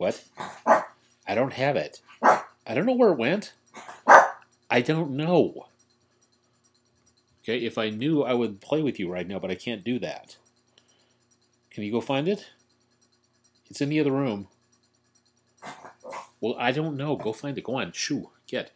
What? I don't have it. I don't know where it went. I don't know. Okay, if I knew, I would play with you right now, but I can't do that. Can you go find it? It's in the other room. Well, I don't know. Go find it. Go on. Shoo. Get.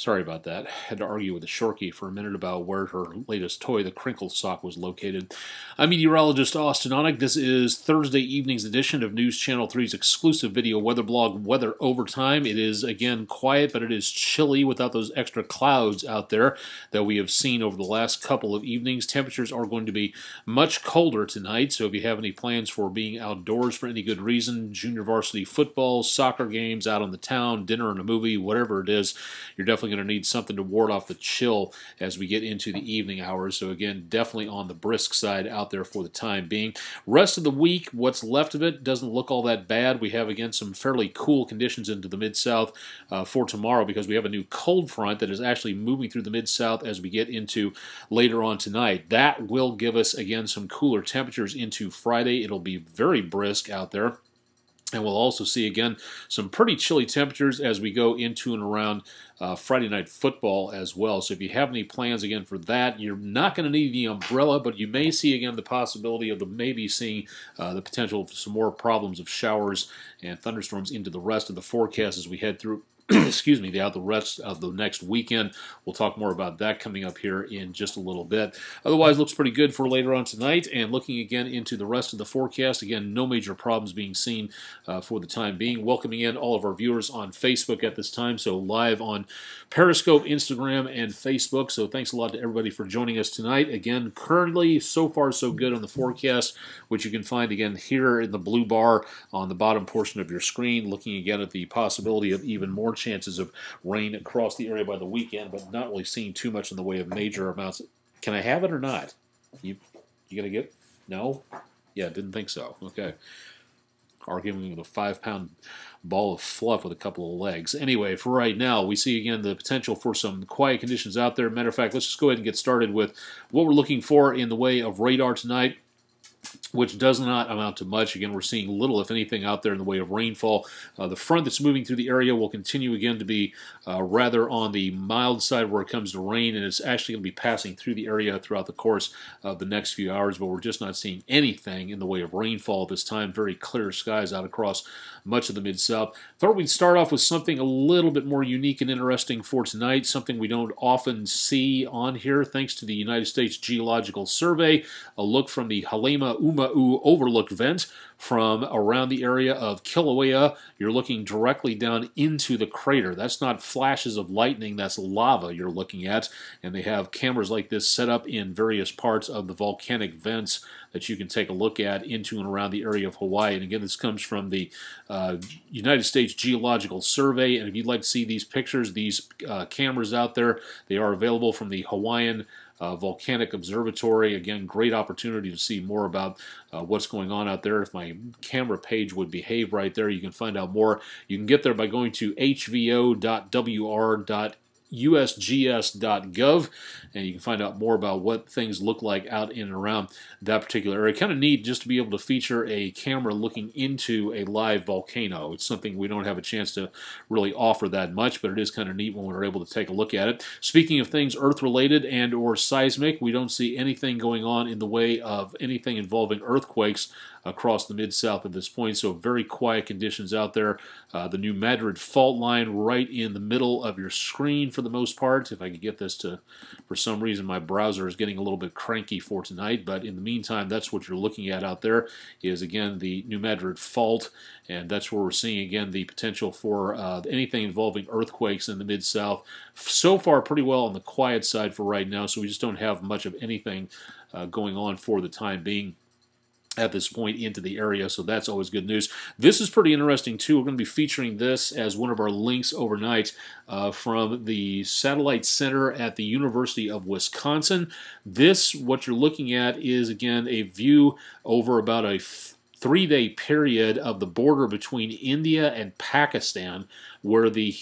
Sorry about that. Had to argue with the Shorky for a minute about where her latest toy, the Crinkle Sock, was located. I'm meteorologist Austen Onek. This is Thursday evening's edition of News Channel 3's exclusive video weather blog, Weather Overtime. It is, again, quiet, but it is chilly without those extra clouds out there that we have seen over the last couple of evenings. Temperatures are going to be much colder tonight, so if you have any plans for being outdoors for any good reason, junior varsity football, soccer games, out on the town, dinner and a movie, whatever it is, you're definitely going to need something to ward off the chill as we get into the evening hours. So again, definitely on the brisk side out there for the time being. Rest of the week, what's left of it doesn't look all that bad. We have again some fairly cool conditions into the mid-south uh, for tomorrow because we have a new cold front that is actually moving through the mid-south as we get into later on tonight. That will give us again some cooler temperatures into Friday. It'll be very brisk out there. And we'll also see again some pretty chilly temperatures as we go into and around uh, Friday night football as well. So if you have any plans again for that, you're not going to need the umbrella, but you may see again the possibility of the maybe seeing uh, the potential for some more problems of showers and thunderstorms into the rest of the forecast as we head through excuse me, out the rest of the next weekend. We'll talk more about that coming up here in just a little bit. Otherwise, looks pretty good for later on tonight. And looking again into the rest of the forecast, again, no major problems being seen uh, for the time being. Welcoming in all of our viewers on Facebook at this time, so live on Periscope, Instagram, and Facebook. So thanks a lot to everybody for joining us tonight. Again, currently, so far so good on the forecast, which you can find again here in the blue bar on the bottom portion of your screen. Looking again at the possibility of even more chances of rain across the area by the weekend, but not really seeing too much in the way of major amounts. Can I have it or not? You you gonna get? No. Yeah, didn't think so. Okay. Arguing with a five pound ball of fluff with a couple of legs. Anyway, for right now, we see again the potential for some quiet conditions out there. Matter of fact, let's just go ahead and get started with what we're looking for in the way of radar tonight which does not amount to much. Again, we're seeing little, if anything, out there in the way of rainfall. Uh, the front that's moving through the area will continue again to be uh, rather on the mild side where it comes to rain, and it's actually going to be passing through the area throughout the course of the next few hours, but we're just not seeing anything in the way of rainfall this time. Very clear skies out across much of the Mid-South. Thought we'd start off with something a little bit more unique and interesting for tonight, something we don't often see on here, thanks to the United States Geological Survey, a look from the Halema Uma'u Overlook Vent from around the area of Kilauea. You're looking directly down into the crater. That's not flashes of lightning, that's lava you're looking at. And they have cameras like this set up in various parts of the volcanic vents that you can take a look at into and around the area of Hawaii. And again, this comes from the uh, United States Geological Survey. And if you'd like to see these pictures, these uh, cameras out there, they are available from the Hawaiian uh, Volcanic Observatory. Again, great opportunity to see more about uh, what's going on out there. If my camera page would behave right there, you can find out more. You can get there by going to hvo.wr.edu usgs.gov, and you can find out more about what things look like out in and around that particular area. Kind of neat just to be able to feature a camera looking into a live volcano. It's something we don't have a chance to really offer that much, but it is kind of neat when we're able to take a look at it. Speaking of things Earth-related and or seismic, we don't see anything going on in the way of anything involving earthquakes across the Mid-South at this point, so very quiet conditions out there. Uh, the New Madrid fault line right in the middle of your screen for the most part. If I could get this to, for some reason, my browser is getting a little bit cranky for tonight, but in the meantime, that's what you're looking at out there is, again, the New Madrid fault, and that's where we're seeing, again, the potential for uh, anything involving earthquakes in the Mid-South. So far, pretty well on the quiet side for right now, so we just don't have much of anything uh, going on for the time being at this point into the area, so that's always good news. This is pretty interesting too. We're going to be featuring this as one of our links overnight uh, from the Satellite Center at the University of Wisconsin. This, what you're looking at, is again a view over about a three day period of the border between India and Pakistan, where the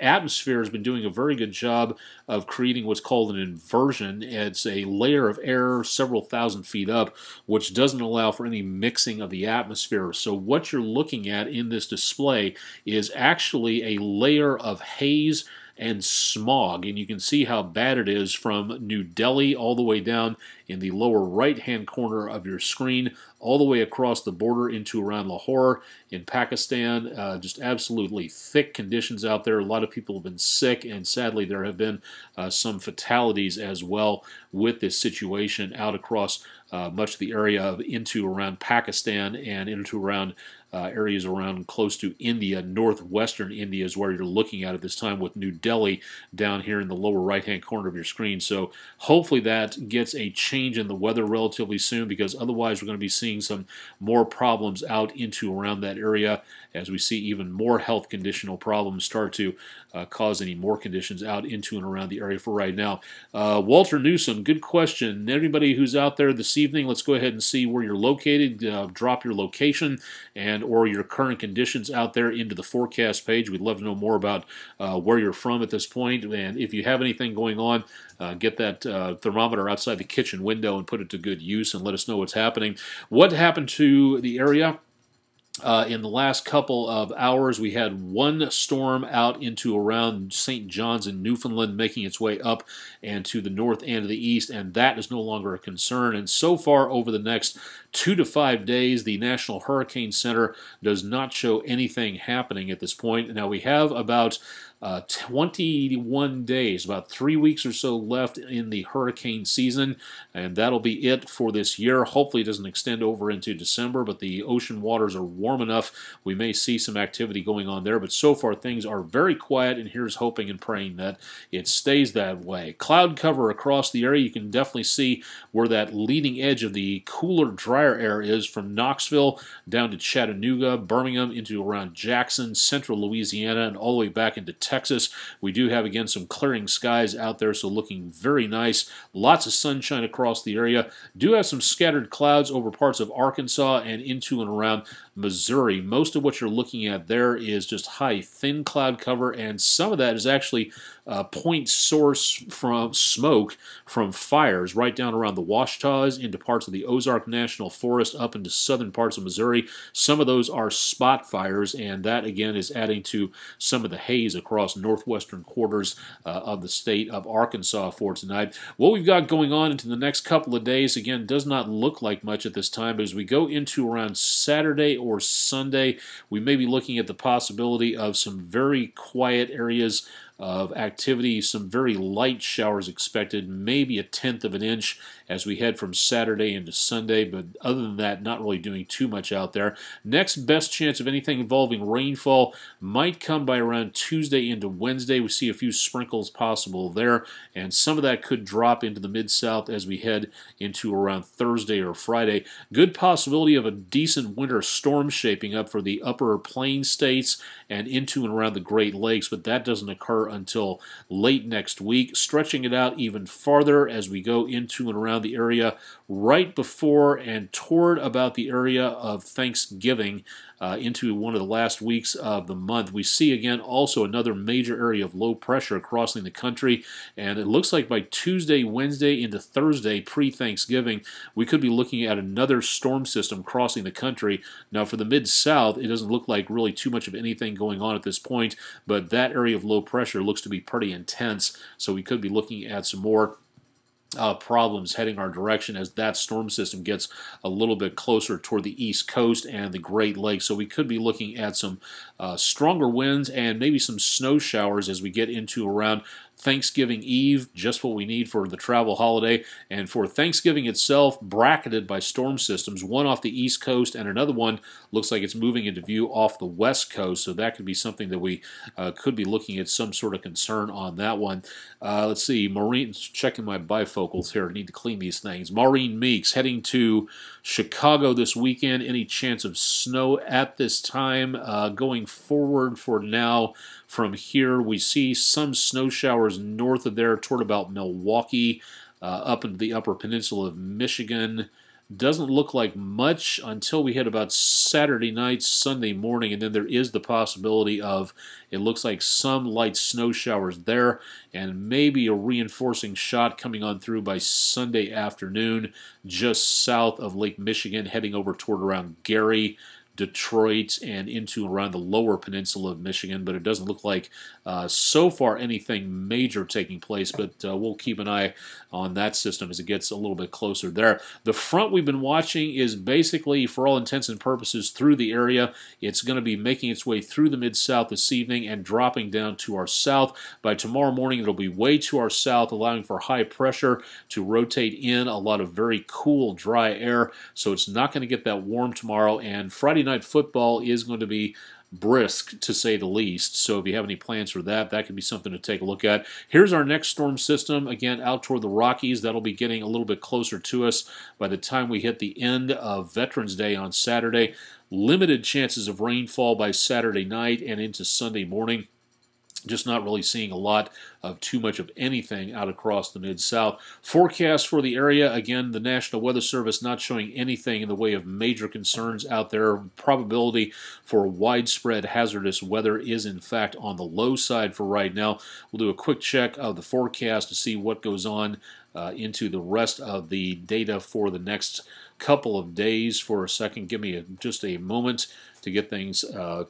atmosphere has been doing a very good job of creating what's called an inversion. It's a layer of air several thousand feet up, which doesn't allow for any mixing of the atmosphere. So, what you're looking at in this display is actually a layer of haze and smog. And you can see how bad it is from New Delhi all the way down in the lower right hand corner of your screen, all the way across the border into around Lahore in Pakistan. Uh, just absolutely thick conditions out there. A lot of people have been sick, and sadly, there have been uh, some fatalities as well with this situation out across uh, much of the area of into around Pakistan and into around uh, areas around close to India, northwestern India is where you're looking at at this time with New Delhi down here in the lower right hand corner of your screen. So hopefully that gets a change in the weather relatively soon because otherwise we're going to be seeing some more problems out into around that area as we see even more health conditional problems start to uh, cause any more conditions out into and around the area for right now. Uh, Walter Newsom, good question. Everybody who's out there this evening, let's go ahead and see where you're located. Uh, drop your location and or your current conditions out there into the forecast page. We'd love to know more about uh, where you're from at this point, and if you have anything going on, uh, get that uh, thermometer outside the kitchen window and put it to good use, and let us know what's happening. What happened to the area? Uh, in the last couple of hours, we had one storm out into around St. John's in Newfoundland, making its way up and to the north and to the east, and that is no longer a concern. And so far, over the next two to five days, the National Hurricane Center does not show anything happening at this point. Now, we have about uh, 21 days, about three weeks or so left in the hurricane season, and that'll be it for this year. Hopefully, it doesn't extend over into December, but the ocean waters are warm enough. We may see some activity going on there, but so far things are very quiet, and here's hoping and praying that it stays that way. Cloud cover across the area. You can definitely see where that leading edge of the cooler, drier air is from Knoxville down to Chattanooga, Birmingham, into around Jackson, central Louisiana, and all the way back into Texas. We do have, again, some clearing skies out there, so looking very nice. Lots of sunshine across the area. Do have some scattered clouds over parts of Arkansas and into and around Missouri. Most of what you're looking at there is just high, thin cloud cover, and some of that is actually uh, point source from smoke from fires right down around the Ouachitas into parts of the Ozark National Forest up into southern parts of Missouri. Some of those are spot fires, and that again is adding to some of the haze across northwestern quarters uh, of the state of Arkansas for tonight. What we've got going on into the next couple of days again does not look like much at this time, but as we go into around Saturday or Sunday, we may be looking at the possibility of some very quiet areas of activity. Some very light showers expected, maybe a tenth of an inch as we head from Saturday into Sunday, but other than that, not really doing too much out there. Next best chance of anything involving rainfall might come by around Tuesday into Wednesday. We see a few sprinkles possible there, and some of that could drop into the mid south as we head into around Thursday or Friday. Good possibility of a decent winter storm shaping up for the upper plain states and into and around the Great Lakes, but that doesn't occur until late next week, stretching it out even farther as we go into and around around the area right before and toward about the area of Thanksgiving uh, into one of the last weeks of the month. We see again also another major area of low pressure crossing the country, and it looks like by Tuesday, Wednesday into Thursday pre Thanksgiving, we could be looking at another storm system crossing the country. Now, for the mid south, it doesn't look like really too much of anything going on at this point, but that area of low pressure looks to be pretty intense, so we could be looking at some more uh, problems heading our direction as that storm system gets a little bit closer toward the east coast and the Great Lakes. So we could be looking at some uh, stronger winds and maybe some snow showers as we get into around Thanksgiving Eve, just what we need for the travel holiday. And for Thanksgiving itself, bracketed by storm systems, one off the east coast and another one looks like it's moving into view off the west coast. So that could be something that we uh, could be looking at some sort of concern on that one. Uh, let's see, Maureen, checking my bifocals here. I need to clean these things. Maureen Meeks heading to Chicago this weekend. Any chance of snow at this time? Uh, going forward for now. From here, we see some snow showers north of there toward about Milwaukee, uh, up into the upper peninsula of Michigan. Doesn't look like much until we hit about Saturday night, Sunday morning, and then there is the possibility of it looks like some light snow showers there, and maybe a reinforcing shot coming on through by Sunday afternoon, just south of Lake Michigan, heading over toward around Gary. Detroit and into around the lower peninsula of Michigan, but it doesn't look like uh, so far anything major taking place. But uh, we'll keep an eye on that system as it gets a little bit closer there. The front we've been watching is basically, for all intents and purposes, through the area. It's going to be making its way through the mid south this evening and dropping down to our south. By tomorrow morning, it'll be way to our south, allowing for high pressure to rotate in a lot of very cool, dry air. So it's not going to get that warm tomorrow. And Friday night football is going to be brisk to say the least. So if you have any plans for that, that could be something to take a look at. Here's our next storm system, again, out toward the Rockies. That'll be getting a little bit closer to us by the time we hit the end of Veterans Day on Saturday. Limited chances of rainfall by Saturday night and into Sunday morning just not really seeing a lot of too much of anything out across the mid south. Forecast for the area again, the National Weather Service not showing anything in the way of major concerns out there. Probability for widespread hazardous weather is in fact on the low side for right now. We'll do a quick check of the forecast to see what goes on uh, into the rest of the data for the next couple of days. For a second, give me a, just a moment to get things uh,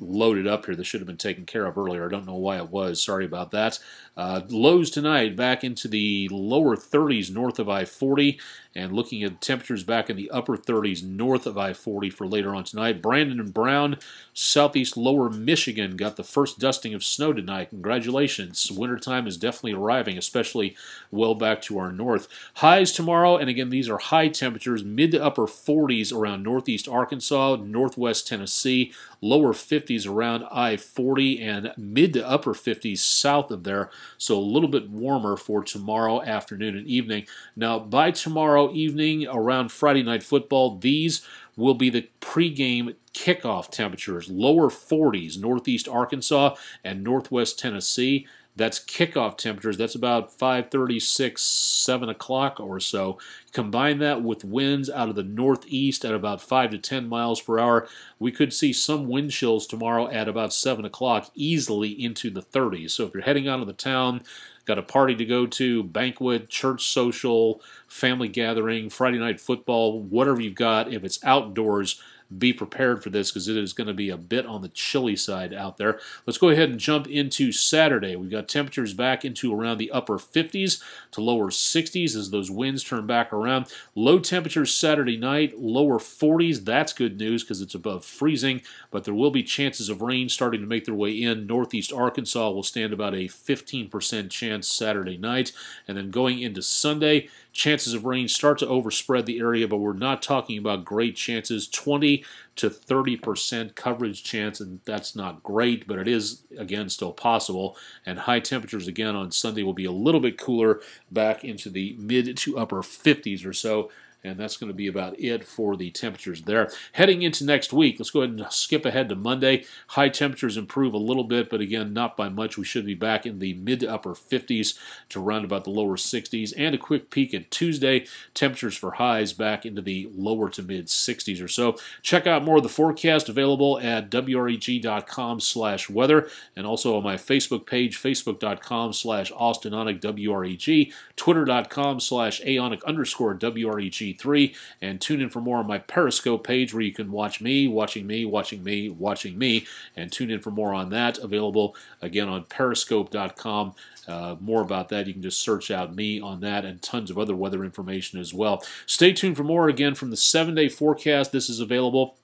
loaded up here that should have been taken care of earlier. I don't know why it was. Sorry about that. Uh, lows tonight back into the lower 30s north of I 40, and looking at temperatures back in the upper 30s north of I 40 for later on tonight. Brandon and Brown, southeast lower Michigan, got the first dusting of snow tonight. Congratulations. Wintertime is definitely arriving, especially well back to our north. Highs tomorrow, and again, these are high temperatures, mid to upper 40s around northeast Arkansas, northwest Tennessee, lower 50s around I 40, and mid to upper 50s south of there. So a little bit warmer for tomorrow afternoon and evening. Now, by tomorrow evening, around Friday Night Football, these will be the pregame kickoff temperatures lower 40s northeast arkansas and northwest tennessee that's kickoff temperatures. That's about 5:36, 7 o'clock or so. Combine that with winds out of the northeast at about 5 to 10 miles per hour. We could see some wind chills tomorrow at about 7 o'clock, easily into the 30s. So if you're heading out of the town, got a party to go to, banquet, church social, family gathering, Friday night football, whatever you've got, if it's outdoors, be prepared for this because it is going to be a bit on the chilly side out there. Let's go ahead and jump into Saturday. We've got temperatures back into around the upper 50s to lower 60s as those winds turn back around. Low temperatures Saturday night, lower 40s. That's good news because it's above freezing, but there will be chances of rain starting to make their way in. Northeast Arkansas will stand about a 15% chance Saturday night. And then going into Sunday, chances of rain start to overspread the area, but we're not talking about great chances. 20 to 30% coverage chance, and that's not great, but it is, again, still possible. And high temperatures again on Sunday will be a little bit cooler, back into the mid to upper 50s or so and that's going to be about it for the temperatures there. Heading into next week, let's go ahead and skip ahead to Monday. High temperatures improve a little bit, but again, not by much. We should be back in the mid to upper 50s to around about the lower 60s. And a quick peek at Tuesday, temperatures for highs back into the lower to mid 60s or so. Check out more of the forecast available at wreg.com slash weather and also on my Facebook page, facebook.com slash austenonekwreg, twitter.com slash aonek underscore WREG 3 and tune in for more on my Periscope page where you can watch me, watching me, watching me, watching me, and tune in for more on that. Available again on periscope.com. Uh, more about that, you can just search out me on that and tons of other weather information as well. Stay tuned for more again from the seven day forecast. This is available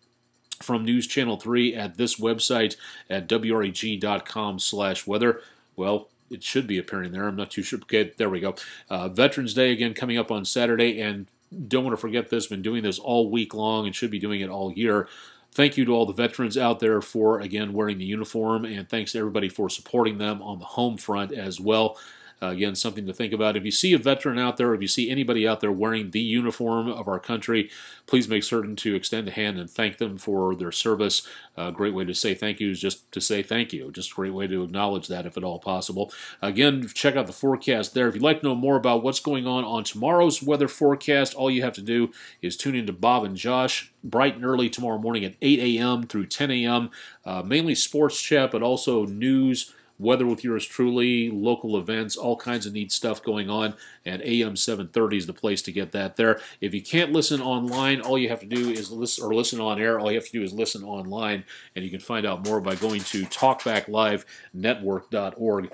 from News Channel 3 at this website at wreg.com slash weather. Well, it should be appearing there. I'm not too sure. Okay, there we go. Uh, Veterans Day again coming up on Saturday, and don't want to forget this. Been doing this all week long and should be doing it all year. Thank you to all the veterans out there for again wearing the uniform, and thanks to everybody for supporting them on the home front as well. Uh, again, something to think about. If you see a veteran out there, if you see anybody out there wearing the uniform of our country, please make certain to extend a hand and thank them for their service. A great way to say thank you is just to say thank you. Just a great way to acknowledge that if at all possible. Again, check out the forecast there. If you'd like to know more about what's going on on tomorrow's weather forecast, all you have to do is tune in to Bob and Josh bright and early tomorrow morning at 8 a.m. through 10 a.m. Uh, mainly sports chat, but also news weather with yours truly, local events, all kinds of neat stuff going on. And AM 730 is the place to get that there. If you can't listen online, all you have to do is listen, or listen on air, all you have to do is listen online. And you can find out more by going to talkbacklivenetwork.org.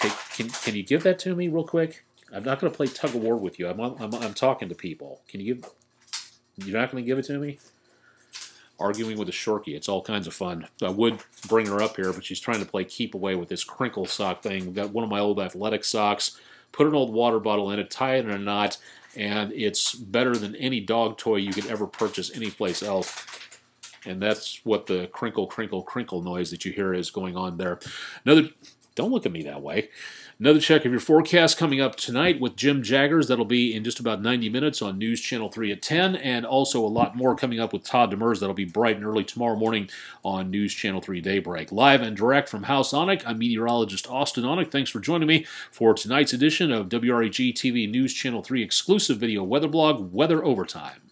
Hey, can, can you give that to me real quick? I'm not going to play tug of war with you. I'm, I'm, I'm talking to people. Can you give... You're not going to give it to me? Arguing with a Shorky. It's all kinds of fun. I would bring her up here, but she's trying to play keep away with this crinkle sock thing. We've got one of my old athletic socks. Put an old water bottle in it, tie it in a knot, and it's better than any dog toy you could ever purchase anyplace else. And that's what the crinkle, crinkle, crinkle noise that you hear is going on there. Another, don't look at me that way. Another check of your forecast coming up tonight with Jim Jaggers. That'll be in just about 90 minutes on News Channel 3 at 10, and also a lot more coming up with Todd Demers. That'll be bright and early tomorrow morning on News Channel 3 Daybreak. Live and direct from House Onek, I'm meteorologist Austen Onek. Thanks for joining me for tonight's edition of WREG TV News Channel 3 exclusive video weather blog, Weather Overtime.